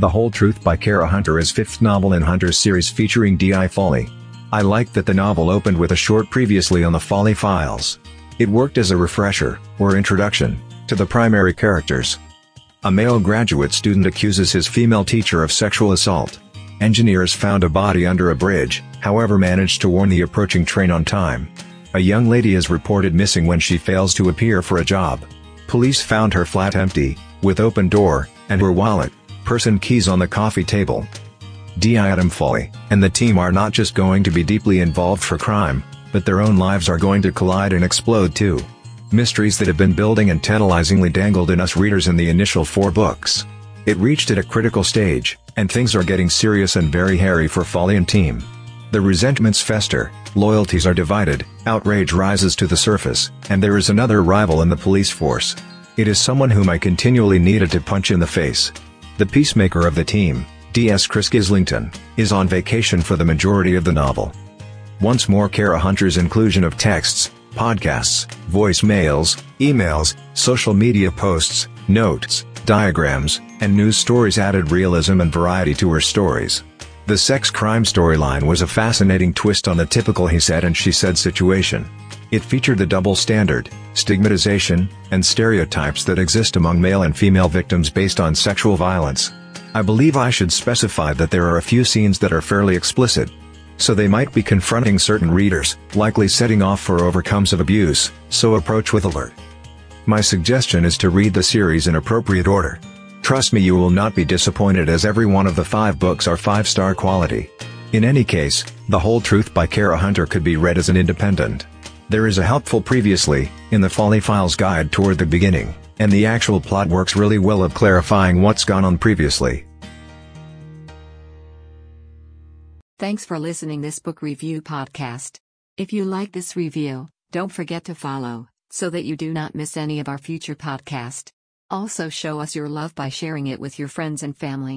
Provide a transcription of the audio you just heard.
The Whole Truth by Cara Hunter is fifth novel in Hunter's series featuring D.I. Fawley. I liked that the novel opened with a short previously on the Fawley files. It worked as a refresher, or introduction, to the primary characters. A male graduate student accuses his female teacher of sexual assault. Engineers found a body under a bridge, however managed to warn the approaching train on time. A young lady is reported missing when she fails to appear for a job. Police found her flat empty, with open door, and her wallet, person keys on the coffee table. D.I. Adam Fawley and the team are not just going to be deeply involved for crime, but their own lives are going to collide and explode too. Mysteries that have been building and tantalizingly dangled in us readers in the initial four books. It reached at a critical stage, and things are getting serious and very hairy for Fawley and team. The resentments fester, loyalties are divided, outrage rises to the surface, and there is another rival in the police force. It is someone whom I continually needed to punch in the face. The peacemaker of the team, D.S. Chris Gislingham, is on vacation for the majority of the novel. Once more Cara Hunter's inclusion of texts, podcasts, voicemails, emails, social media posts, notes, diagrams, and news stories added realism and variety to her stories. The sex crime storyline was a fascinating twist on the typical he said and she said situation. It featured the double standard, stigmatization, and stereotypes that exist among male and female victims based on sexual violence. I believe I should specify that there are a few scenes that are fairly explicit. So they might be confronting certain readers, likely setting off for overcomes of abuse, so approach with alert. My suggestion is to read the series in appropriate order. Trust me you will not be disappointed as every one of the five books are 5-star quality. In any case, The Whole Truth by Cara Hunter could be read as an independent. There is a helpful previously, in the Fawley Files guide toward the beginning, and the actual plot works really well of clarifying what's gone on previously. Thanks for listening this book review podcast. If you like this review, don't forget to follow so that you do not miss any of our future podcast. Also show us your love by sharing it with your friends and family.